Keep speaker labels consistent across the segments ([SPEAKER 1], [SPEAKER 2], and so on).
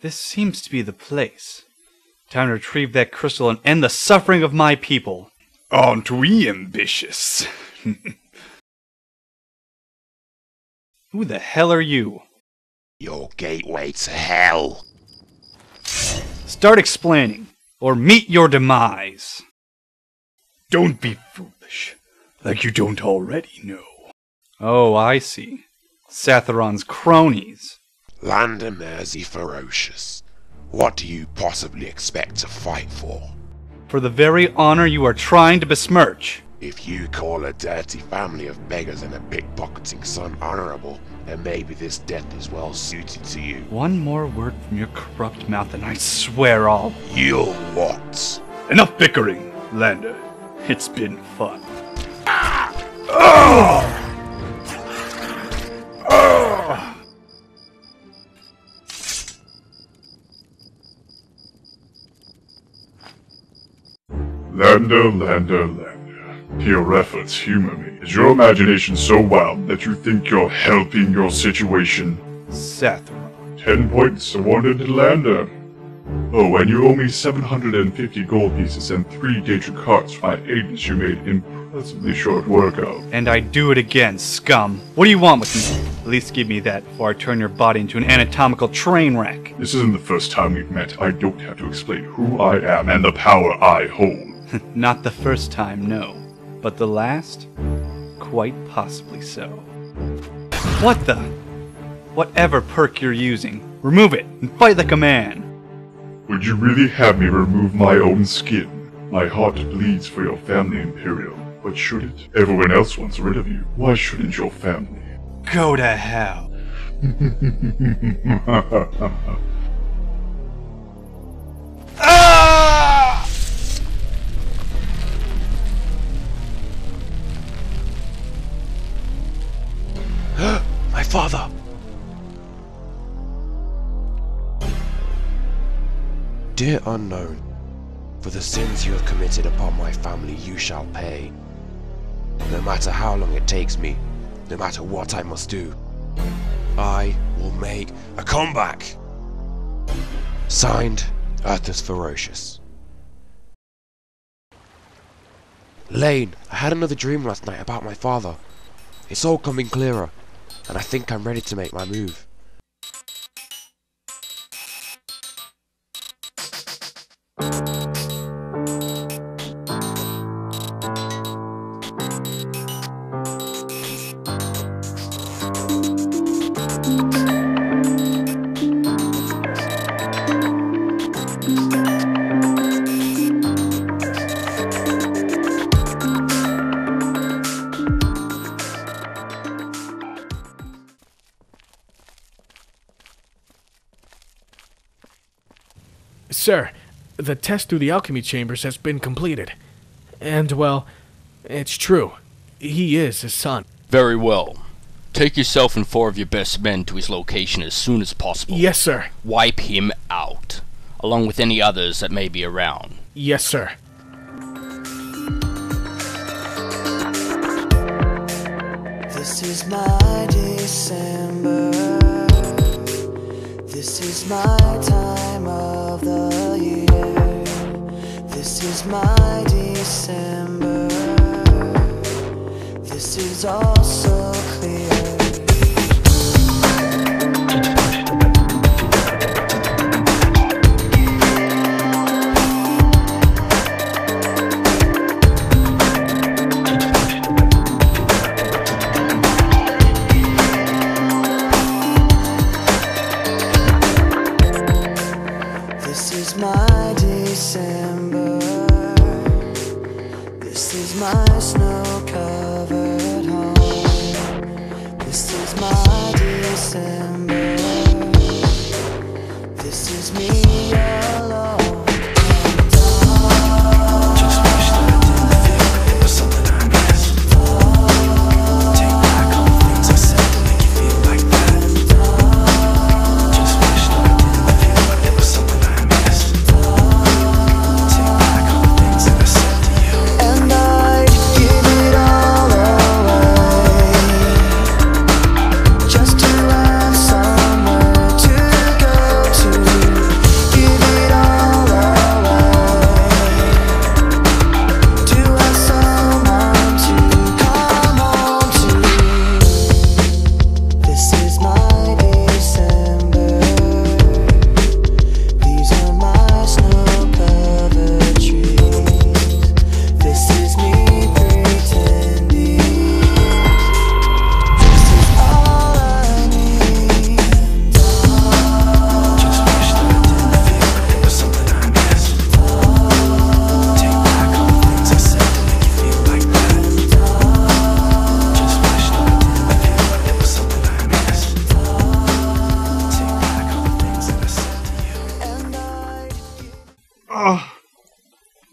[SPEAKER 1] This seems to be the place. Time to retrieve that crystal and end the suffering of my people.
[SPEAKER 2] Aren't we ambitious?
[SPEAKER 1] Who the hell are you?
[SPEAKER 3] Your gateway to hell.
[SPEAKER 1] Start explaining, or meet your demise.
[SPEAKER 2] Don't be foolish, like you don't already know.
[SPEAKER 1] Oh, I see. Satheron's cronies.
[SPEAKER 3] Lander Mersey Ferocious. What do you possibly expect to fight for?
[SPEAKER 1] For the very honor you are trying to besmirch.
[SPEAKER 3] If you call a dirty family of beggars and a pickpocketing son honorable, then maybe this death is well suited to you.
[SPEAKER 1] One more word from your corrupt mouth and I swear I'll.
[SPEAKER 3] You'll what?
[SPEAKER 2] Enough bickering, Lander. It's been fun. Ah! Ah!
[SPEAKER 4] Lander, Lander, Lander. Your efforts humor me. Is your imagination so wild that you think you're helping your situation?
[SPEAKER 1] Satheron.
[SPEAKER 4] Ten points awarded to Lander. Oh, and you owe me 750 gold pieces and three Daedric cards for my agents you made impressively short work of.
[SPEAKER 1] And I do it again, scum. What do you want with me? At least give me that before I turn your body into an anatomical train wreck.
[SPEAKER 4] This isn't the first time we've met. I don't have to explain who I am and the power I hold.
[SPEAKER 1] Not the first time, no. But the last? Quite possibly so. What the? Whatever perk you're using, remove it and fight like a man.
[SPEAKER 4] Would you really have me remove my own skin? My heart bleeds for your family, Imperial. But should it? Everyone else wants rid of you. Why shouldn't your family?
[SPEAKER 1] Go to hell.
[SPEAKER 3] father! Dear unknown, for the sins you have committed upon my family you shall pay. No matter how long it takes me, no matter what I must do, I will make a comeback! Signed, Earthus Ferocious. Lane, I had another dream last night about my father. It's all coming clearer, and I think I'm ready to make my move.
[SPEAKER 5] Sir, the test through the alchemy chambers has been completed. And, well, it's true. He is his son.
[SPEAKER 6] Very well. Take yourself and four of your best men to his location as soon as possible.
[SPEAKER 5] Yes, sir.
[SPEAKER 6] Wipe him out, along with any others that may be around.
[SPEAKER 5] Yes, sir.
[SPEAKER 7] This is my December. This is my time of the year. This is my December. This is all so clear. This is my snow covered home. This is my December. Oh.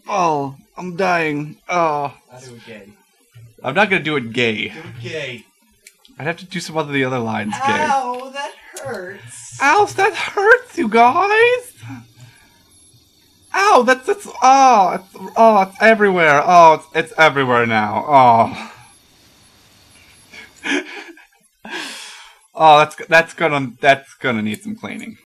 [SPEAKER 7] Oh,
[SPEAKER 1] I'm dying. Oh.
[SPEAKER 8] I do it gay.
[SPEAKER 1] I'm not gonna do it gay.
[SPEAKER 8] Do it gay.
[SPEAKER 1] I'd have to do some other of the other lines gay.
[SPEAKER 8] Ow, that hurts.
[SPEAKER 1] Ow, that hurts, you guys. Ow, that's that's oh, it's oh, it's everywhere. Oh, it's it's everywhere now. Oh. oh, that's that's gonna that's gonna need some cleaning.